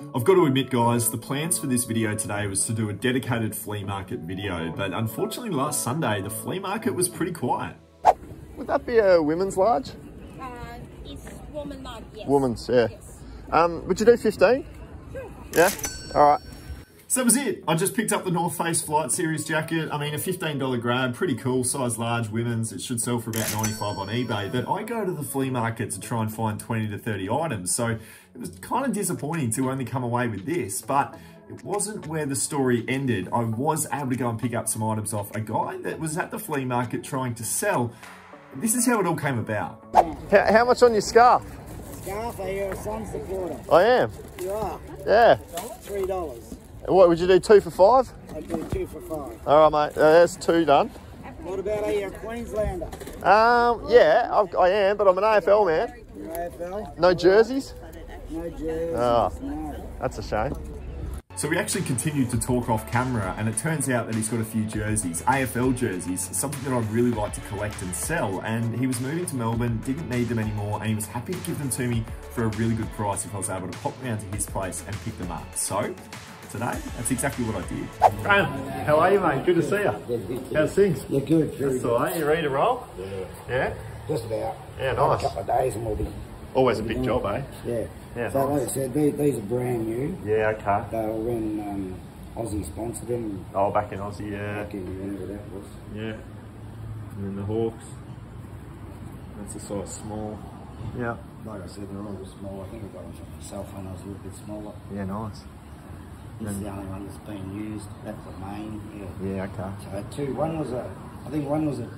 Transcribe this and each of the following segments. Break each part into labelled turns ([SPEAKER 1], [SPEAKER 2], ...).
[SPEAKER 1] I've got to admit guys, the plans for this video today was to do a dedicated flea market video, but unfortunately last Sunday the flea market was pretty quiet.
[SPEAKER 2] Would that be a women's large?
[SPEAKER 3] Uh, it's woman large, yes.
[SPEAKER 2] Women's, yeah.
[SPEAKER 3] Yes.
[SPEAKER 2] Um, would you do 15? Yeah? All right.
[SPEAKER 1] So that was it. I just picked up the North Face Flight Series jacket. I mean, a $15 grab, pretty cool, size large, women's. It should sell for about 95 on eBay, but I go to the flea market to try and find 20 to 30 items. So it was kind of disappointing to only come away with this, but it wasn't where the story ended. I was able to go and pick up some items off a guy that was at the flea market trying to sell. This is how it all came about.
[SPEAKER 2] How, how much on your scarf?
[SPEAKER 4] Scarf, are you a sun supporter?
[SPEAKER 2] I am.
[SPEAKER 4] You are.
[SPEAKER 2] Yeah.
[SPEAKER 4] Three dollars.
[SPEAKER 2] What, would you do two for five?
[SPEAKER 4] I'd do two for five.
[SPEAKER 2] All right, mate. Uh, that's two done.
[SPEAKER 4] What about are you a Queenslander?
[SPEAKER 2] Um, yeah, I've, I am, but I'm an AFL man.
[SPEAKER 4] No AFL?
[SPEAKER 2] No jerseys?
[SPEAKER 4] No jerseys.
[SPEAKER 2] Oh.
[SPEAKER 4] No.
[SPEAKER 2] That's a shame.
[SPEAKER 1] So we actually continued to talk off camera and it turns out that he's got a few jerseys, AFL jerseys, something that I'd really like to collect and sell. And he was moving to Melbourne, didn't need them anymore, and he was happy to give them to me for a really good price if I was able to pop round to his place and pick them up. So today, that's exactly what I did.
[SPEAKER 5] Graham, how are you, mate? Good to see you. How's things?
[SPEAKER 4] You're good. Very
[SPEAKER 5] That's
[SPEAKER 4] good.
[SPEAKER 5] all right. You ready to roll? Yeah. Yeah?
[SPEAKER 4] Just about.
[SPEAKER 5] Yeah, nice.
[SPEAKER 4] A couple of days and we'll be.
[SPEAKER 5] Always a big job, eh?
[SPEAKER 4] Yeah.
[SPEAKER 5] Yeah,
[SPEAKER 4] So
[SPEAKER 5] nice.
[SPEAKER 4] like I said, these, these are brand new.
[SPEAKER 5] Yeah, okay.
[SPEAKER 4] They were when um, Aussie sponsored them.
[SPEAKER 5] Oh, back in Aussie, yeah.
[SPEAKER 4] I can remember that was.
[SPEAKER 5] Yeah. And then the Hawks. That's a size small. Yeah.
[SPEAKER 4] Like I said, they're all small. I think I got them for myself when I was a little bit smaller.
[SPEAKER 5] Yeah, nice.
[SPEAKER 4] This is the only one that's been used. That's the main. Yeah.
[SPEAKER 5] Yeah, okay.
[SPEAKER 4] So I had two. One was a, I think one was a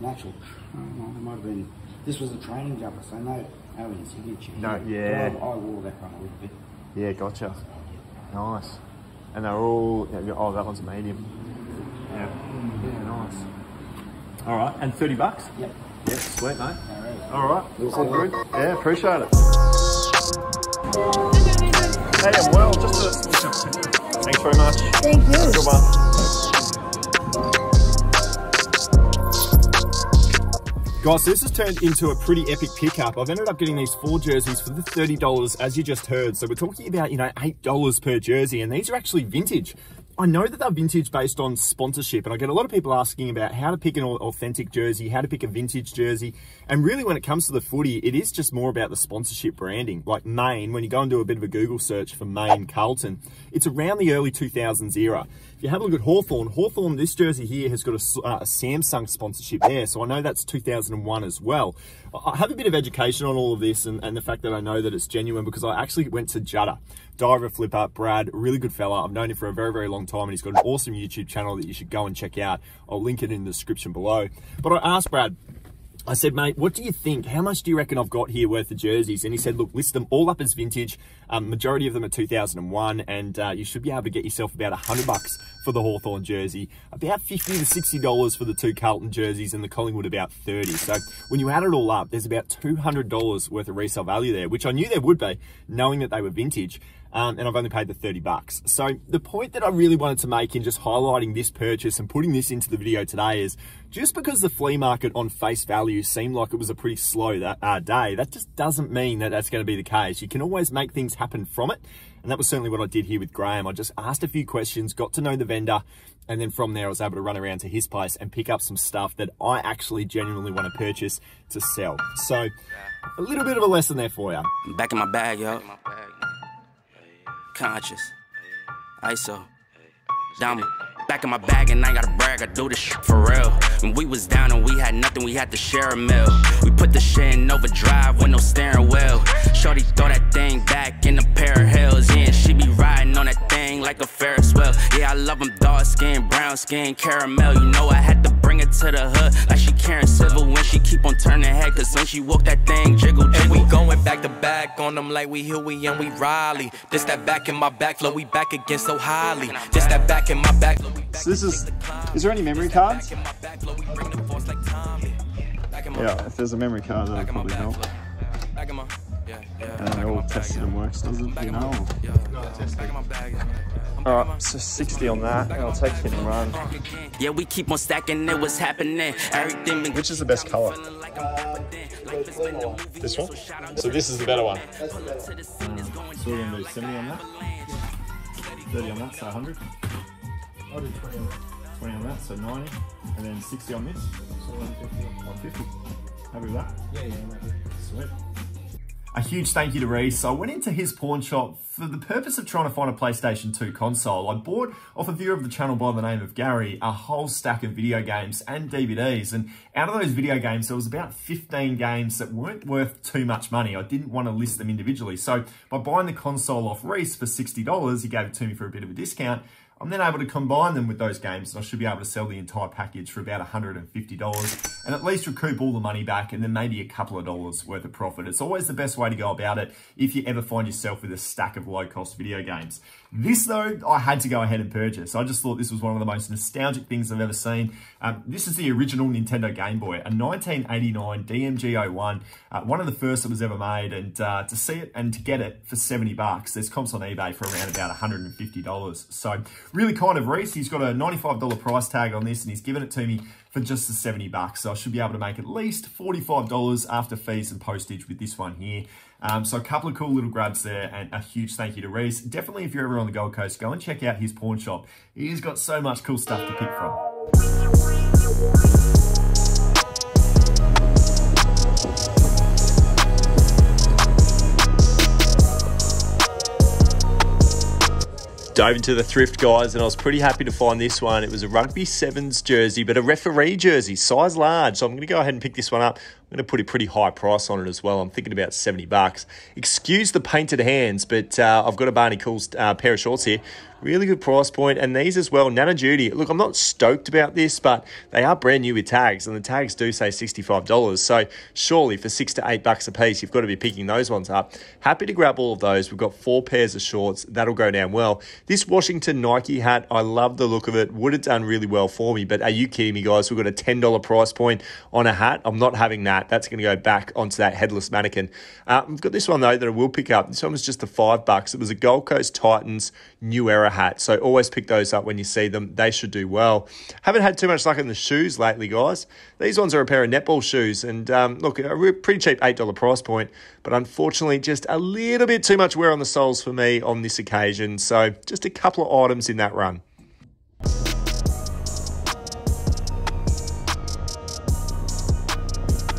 [SPEAKER 4] natural. Oh, it might have been. This was a training jumper, so no, no insignature.
[SPEAKER 5] No,
[SPEAKER 4] But
[SPEAKER 5] yeah.
[SPEAKER 4] I, I wore that one a little bit.
[SPEAKER 5] Yeah, gotcha. Nice. And they're all, yeah, oh, that one's a medium. Yeah. Yeah, nice. All right, and 30 bucks?
[SPEAKER 4] Yep.
[SPEAKER 5] Yep, sweet, mate.
[SPEAKER 4] All right.
[SPEAKER 5] All right,
[SPEAKER 4] You'll
[SPEAKER 5] all good. Yeah, appreciate it. Hey, I'm well. Just a Thanks very much.
[SPEAKER 3] Thank you.
[SPEAKER 5] Good one.
[SPEAKER 1] Guys, so this has turned into a pretty epic pickup. I've ended up getting these four jerseys for the $30, as you just heard. So we're talking about, you know, $8 per jersey, and these are actually vintage. I know that they're vintage based on sponsorship, and I get a lot of people asking about how to pick an authentic jersey, how to pick a vintage jersey. And really, when it comes to the footy, it is just more about the sponsorship branding. Like Maine, when you go and do a bit of a Google search for Maine Carlton, it's around the early 2000s era. If you have a look at Hawthorn, Hawthorn, this jersey here has got a, uh, a Samsung sponsorship there, so I know that's 2001 as well. I have a bit of education on all of this and, and the fact that I know that it's genuine because I actually went to Judder. Diver Flipper, Brad, really good fella. I've known him for a very, very long time and he's got an awesome YouTube channel that you should go and check out. I'll link it in the description below. But I asked Brad, I said, mate, what do you think? How much do you reckon I've got here worth of jerseys? And he said, look, list them all up as vintage. Um, majority of them are 2001, and uh, you should be able to get yourself about 100 bucks for the Hawthorn jersey, about 50 to 60 dollars for the two Carlton jerseys, and the Collingwood about 30. So when you add it all up, there's about 200 dollars worth of resale value there, which I knew there would be, knowing that they were vintage. Um, and I've only paid the 30 bucks. So the point that I really wanted to make in just highlighting this purchase and putting this into the video today is just because the flea market on face value seemed like it was a pretty slow that, uh, day, that just doesn't mean that that's going to be the case. You can always make things happen from it. And that was certainly what I did here with Graham. I just asked a few questions, got to know the vendor, and then from there I was able to run around to his place and pick up some stuff that I actually genuinely want to purchase to sell. So a little bit of a lesson there for you.
[SPEAKER 6] I'm back in my bag, yo. Conscious. ISO. Down back in my bag and I ain't gotta brag, I do this shit for real. When we was down and we had nothing, we had to share a meal. We put the shit in overdrive with no steering wheel. Shorty throw that thing back in a pair of heels. Yeah, and she be riding on that thing like a Ferris wheel. Yeah, I love them dark skin, brown skin, caramel. You know I had to bring it to the hood like she Karen Civil when she keep on turning head. Cause when she walk that thing, jiggle, jiggle.
[SPEAKER 7] And we going back to back on them like we Huey and we Riley. This that back in my back flow, we back again so highly. This that back in my back flow, we
[SPEAKER 5] So this is,
[SPEAKER 7] against the climb.
[SPEAKER 5] is there any memory cards?
[SPEAKER 7] Back in my back flow, we bring the force like Tommy. Back in my
[SPEAKER 5] Yeah, if there's a memory card, that'll
[SPEAKER 7] back in my
[SPEAKER 5] probably help.
[SPEAKER 7] flow. Back in my
[SPEAKER 5] And it all tested and works, does it? You know? Alright, so 60 on that, and I'll take it and run.
[SPEAKER 6] Yeah, we keep on stacking it, what's happening? Everything
[SPEAKER 5] Which is the best colour? This one? So this is the better one.
[SPEAKER 1] So we're going to do 70 on that. 30 on that, so 100.
[SPEAKER 4] I'll do 20 on
[SPEAKER 1] 20 on that, so 90. And then 60 on this.
[SPEAKER 4] So 150.
[SPEAKER 1] 150. Happy with that?
[SPEAKER 4] Yeah, yeah, mate.
[SPEAKER 1] Sweet. A huge thank you to Reese. I went into his pawn shop for the purpose of trying to find a PlayStation 2 console. I bought off a viewer of the channel by the name of Gary a whole stack of video games and DVDs. And out of those video games, there was about 15 games that weren't worth too much money. I didn't want to list them individually. So by buying the console off Reese for $60, he gave it to me for a bit of a discount. I'm then able to combine them with those games and I should be able to sell the entire package for about $150 and at least recoup all the money back and then maybe a couple of dollars worth of profit. It's always the best way to go about it if you ever find yourself with a stack of low cost video games. This though, I had to go ahead and purchase. I just thought this was one of the most nostalgic things I've ever seen. Um, this is the original Nintendo Game Boy, a 1989 DMG01, uh, one of the first that was ever made. And uh, to see it and to get it for 70 bucks, there's comps on eBay for around about $150. So really kind of Reese. He's got a $95 price tag on this and he's given it to me for just the 70 bucks. So I should be able to make at least $45 after fees and postage with this one here. Um, so a couple of cool little grabs there and a huge thank you to Reese. Definitely if you're ever on the Gold Coast, go and check out his pawn shop. He's got so much cool stuff to pick from.
[SPEAKER 5] Dove into the thrift, guys, and I was pretty happy to find this one. It was a rugby sevens jersey, but a referee jersey, size large. So I'm going to go ahead and pick this one up. I'm going to put a pretty high price on it as well. I'm thinking about 70 bucks. Excuse the painted hands, but uh, I've got a Barney Cool's uh, pair of shorts here. Really good price point, and these as well, Nana Judy. Look, I'm not stoked about this, but they are brand new with tags, and the tags do say $65. So surely for six to eight bucks a piece, you've got to be picking those ones up. Happy to grab all of those. We've got four pairs of shorts. That'll go down well. This Washington Nike hat, I love the look of it. Would have done really well for me, but are you kidding me, guys? We've got a $10 price point on a hat. I'm not having that. That's going to go back onto that headless mannequin. Uh, we've got this one, though, that I will pick up. This one was just the five bucks. It was a Gold Coast Titans New Era hat. So always pick those up when you see them. They should do well. Haven't had too much luck in the shoes lately, guys. These ones are a pair of netball shoes. And um, look, a pretty cheap $8 price point. But unfortunately, just a little bit too much wear on the soles for me on this occasion. So just a couple of items in that run.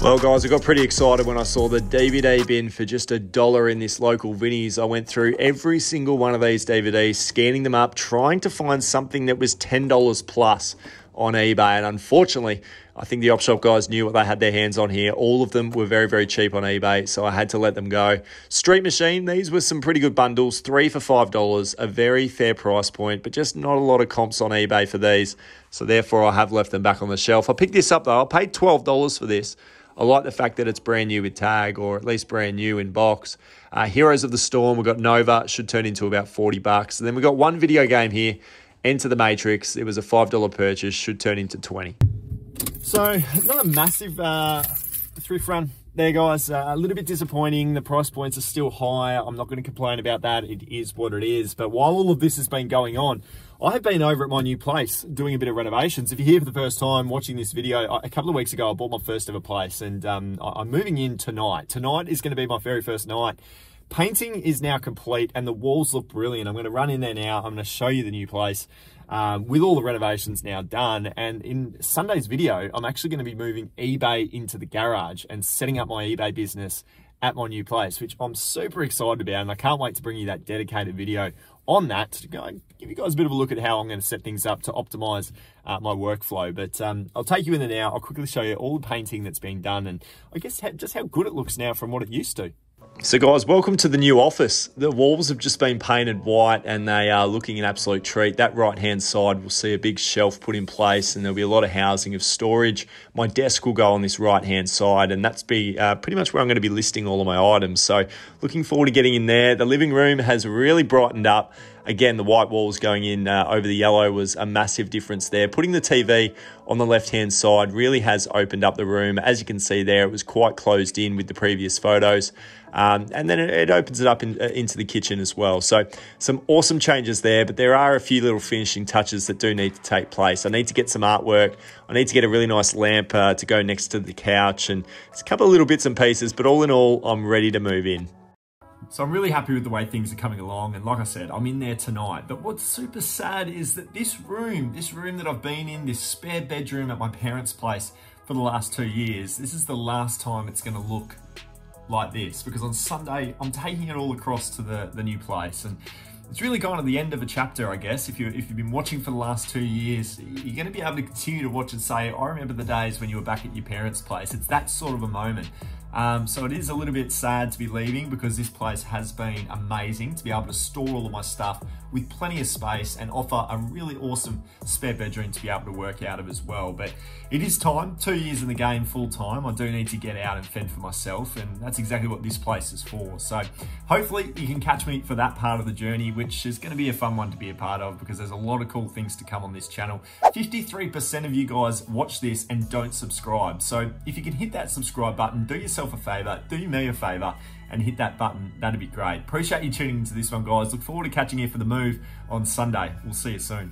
[SPEAKER 5] Well, guys, I got pretty excited when I saw the DVD bin for just a dollar in this local Vinnie's. I went through every single one of these DVDs, scanning them up, trying to find something that was $10 plus on eBay. And unfortunately, I think the op shop guys knew what they had their hands on here. All of them were very, very cheap on eBay, so I had to let them go. Street Machine, these were some pretty good bundles, three for $5, a very fair price point, but just not a lot of comps on eBay for these. So therefore, I have left them back on the shelf. I picked this up though, I paid $12 for this. I like the fact that it's brand new with tag, or at least brand new in box. Uh, Heroes of the Storm, we've got Nova, should turn into about 40 bucks. And then we've got one video game here, Enter the Matrix. It was a $5 purchase, should turn into 20
[SPEAKER 1] So, not a massive uh, thrift run there, guys. Uh, a little bit disappointing. The price points are still high. I'm not going to complain about that. It is what it is. But while all of this has been going on, I have been over at my new place doing a bit of renovations. If you're here for the first time watching this video, a couple of weeks ago, I bought my first ever place and um, I'm moving in tonight. Tonight is going to be my very first night. Painting is now complete and the walls look brilliant. I'm going to run in there now. I'm going to show you the new place um, with all the renovations now done. And in Sunday's video, I'm actually going to be moving eBay into the garage and setting up my eBay business at my new place, which I'm super excited about. And I can't wait to bring you that dedicated video on that to go give you guys a bit of a look at how I'm going to set things up to optimize uh, my workflow. But um, I'll take you in there now. I'll quickly show you all the painting that's been done and I guess just how good it looks now from what it used to.
[SPEAKER 5] So, guys, welcome to the new office. The walls have just been painted white and they are looking an absolute treat. That right hand side will see a big shelf put in place and there'll be a lot of housing of storage. My desk will go on this right hand side, and that's be uh, pretty much where I'm going to be listing all of my items. So, looking forward to getting in there. The living room has really brightened up Again, the white walls going in uh, over the yellow was a massive difference there. Putting the TV on the left hand side really has opened up the room. As you can see there, it was quite closed in with the previous photos. Um, and then it, it, opens it up in, uh, into the kitchen as well. So some awesome changes there, but there are a few little finishing touches that do need to take place. I need to get some artwork. I need to get a really nice lamp uh, to go next to the couch and it's a couple of little bits and pieces, but all in all, I'm ready to move in.
[SPEAKER 1] So I'm really happy with the way things are coming along. And like I said, I'm in there tonight. But what's super sad is that this room, this room that I've been in, this spare bedroom at my parents' place for the last two years, this is the last time it's going to look like this. Because on Sunday, I'm taking it all across to the, the new place. And it's really kind of the end of a chapter, I guess. If, you, if you've been watching for the last two years, you're going to be able to continue to watch and say, I remember the days when you were back at your parents' place. It's that sort of a moment. Um, so it is a little bit sad to be leaving because this place has been amazing to be able to store all of my stuff with plenty of space and offer a really awesome spare bedroom to be able to work out of as well. But it is time, two years in the game full time. I do need to get out and fend for myself and that's exactly what this place is for. So hopefully you can catch me for that part of the journey, which is going to be a fun one to be a part of because there's a lot of cool things to come on this channel. 53% of you guys watch this and don't subscribe. So if you can hit that subscribe button, do yourself yourself a favor, do me a favor, and hit that button. That'd be great. Appreciate you tuning into this one, guys. Look forward to catching you for the move on Sunday. We'll see you soon.